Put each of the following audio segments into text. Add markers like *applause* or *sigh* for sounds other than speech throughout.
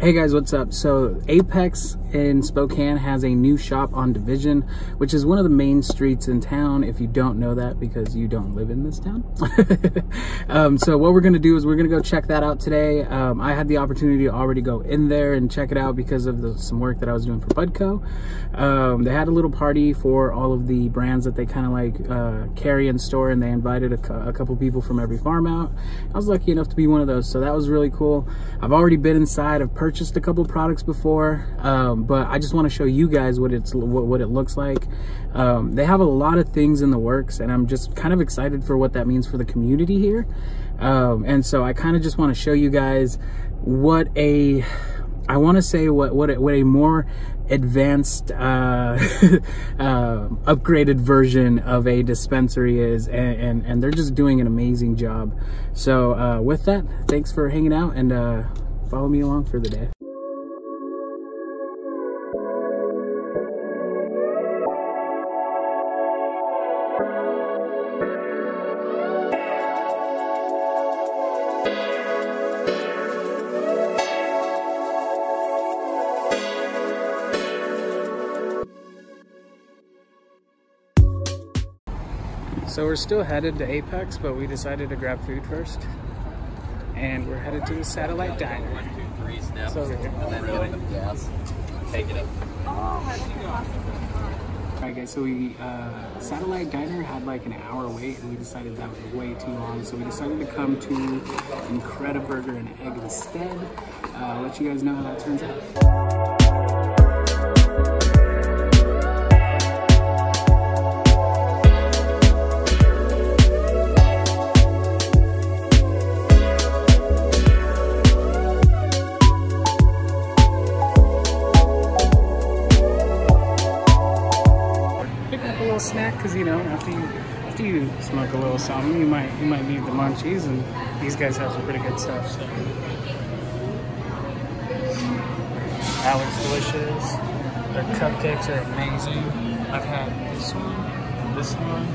Hey guys, what's up? So Apex in Spokane has a new shop on Division, which is one of the main streets in town. If you don't know that because you don't live in this town. *laughs* um, so what we're gonna do is we're gonna go check that out today. Um, I had the opportunity to already go in there and check it out because of the, some work that I was doing for Budco. Um, they had a little party for all of the brands that they kind of like uh, carry in store, and they invited a, a couple people from every farm out. I was lucky enough to be one of those, so that was really cool. I've already been inside. I've purchased a couple products before, um, but I just want to show you guys what it's what, what it looks like. Um, they have a lot of things in the works, and I'm just kind of excited for what that means for the community here. Um, and so I kind of just want to show you guys what a I want to say what what a, what a more advanced, uh, *laughs* uh, upgraded version of a dispensary is, and, and, and they're just doing an amazing job. So uh, with that, thanks for hanging out and uh, follow me along for the day. So we're still headed to Apex, but we decided to grab food first. And we're headed to the Satellite Diner. One, two, three steps. It's over here. And then the gas. Take it up. Alright guys, so we, uh, Satellite Diner had like an hour wait and we decided that was way too long. So we decided to come to Incrediburger and Egg instead. Uh, let you guys know how that turns out. Little snack because you know after you after you smoke a little something you might you might need the munchies and these guys have some pretty good stuff so. Looks delicious. Their cupcakes are amazing. I've had this one this one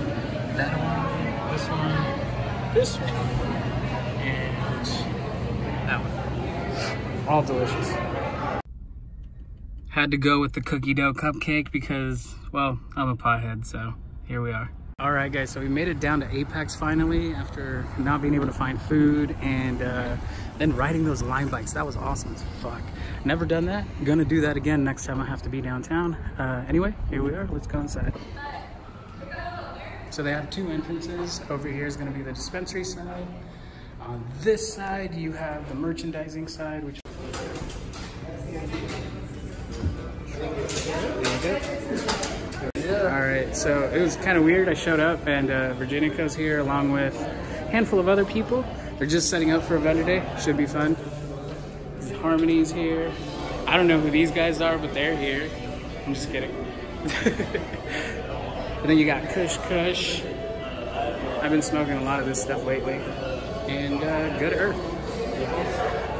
that one this one this one and that one. All delicious had to go with the cookie dough cupcake because, well, I'm a pothead, so here we are. All right, guys, so we made it down to Apex finally after not being able to find food and uh, then riding those Lime bikes. That was awesome as fuck. Never done that. Gonna do that again next time I have to be downtown. Uh, anyway, here we are. Let's go inside. So they have two entrances. Over here is gonna be the dispensary side. On this side, you have the merchandising side, which so it was kind of weird. I showed up and uh, Virginica's here along with a handful of other people. They're just setting up for a vendor day. Should be fun. Harmony's here. I don't know who these guys are, but they're here. I'm just kidding. *laughs* and then you got Kush Kush. I've been smoking a lot of this stuff lately. And uh, Good Earth.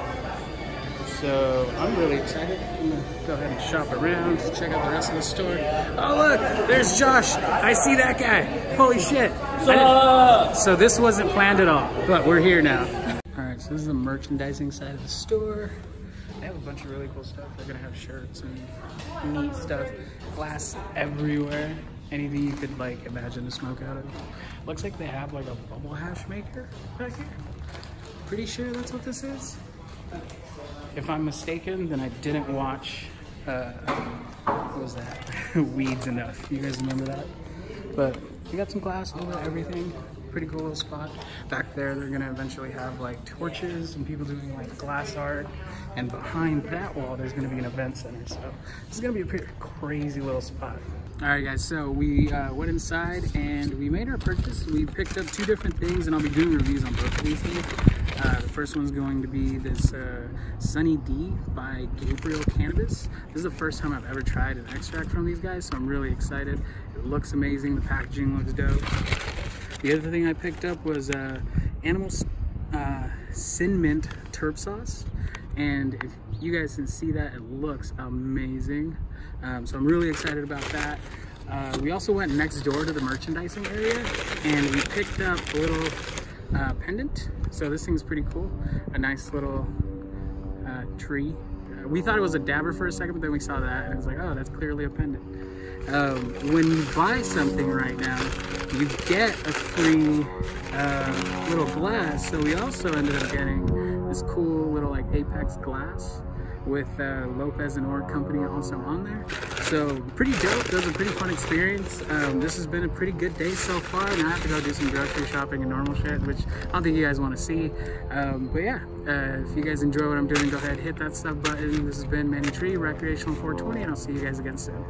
So I'm really excited. I'm gonna go ahead and shop around, check out the rest of the store. Oh look, there's Josh. I see that guy. Holy shit. So this wasn't planned at all, but we're here now. All right, so this is the merchandising side of the store. They have a bunch of really cool stuff. They're gonna have shirts and neat stuff. Glass everywhere. Anything you could like imagine to smoke out of. Looks like they have like a bubble hash maker back here. Pretty sure that's what this is. If I'm mistaken, then I didn't watch, uh, what was that? *laughs* Weeds Enough. You guys remember that? But you got some glass over everything. Pretty cool little spot. Back there, they're gonna eventually have like torches and people doing like glass art. And behind that wall, there's gonna be an event center. So this is gonna be a pretty crazy little spot. All right, guys, so we uh, went inside and we made our purchase. We picked up two different things and I'll be doing reviews on both of these things. Uh, the first one's going to be this uh, Sunny D by Gabriel Cannabis. This is the first time I've ever tried an extract from these guys, so I'm really excited. It looks amazing, the packaging looks dope. The other thing I picked up was uh, Animal uh, Sin Mint Terp Sauce. And if you guys can see that, it looks amazing. Um, so I'm really excited about that. Uh, we also went next door to the merchandising area and we picked up a little uh, pendant. So this thing's pretty cool. A nice little uh, tree uh, we thought it was a dabber for a second, but then we saw that and it was like, oh, that's clearly a pendant. Um, when you buy something right now, you get a free uh, little glass. So we also ended up getting this cool little like Apex glass with uh, Lopez and Ord Company also on there. So pretty dope. It was a pretty fun experience. Um, this has been a pretty good day so far. Now I have to go do some grocery shopping and normal shit, which I don't think you guys want to see. Um, but yeah, uh, if you guys enjoy what I'm doing, go ahead, hit that sub button. This has been Manny Tree, Recreational 420, and I'll see you guys again soon.